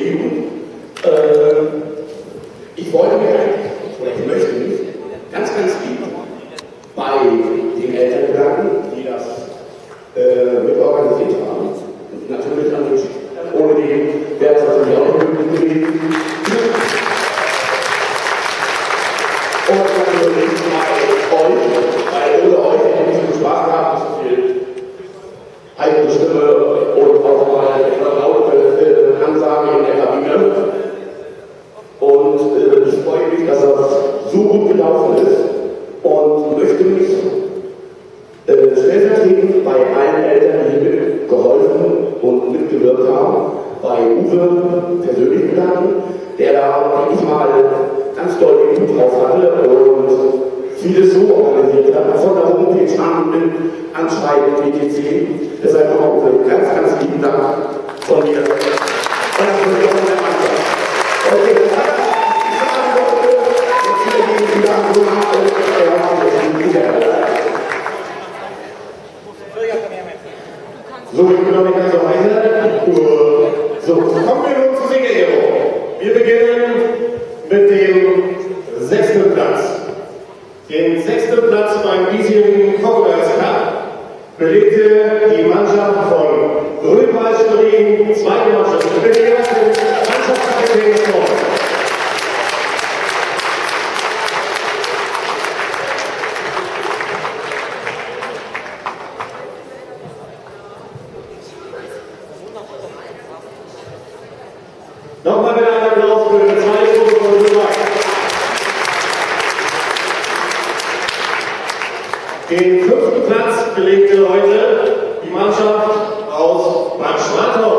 Amen. neuen ETC. Deshalb nochmal ganz, ganz lieben Dank von mir. Den fünften Platz belegte heute die Mannschaft aus Bad Schwartau.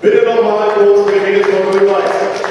bit of my Bitte nochmal kurz, wir reden von Müllweiß.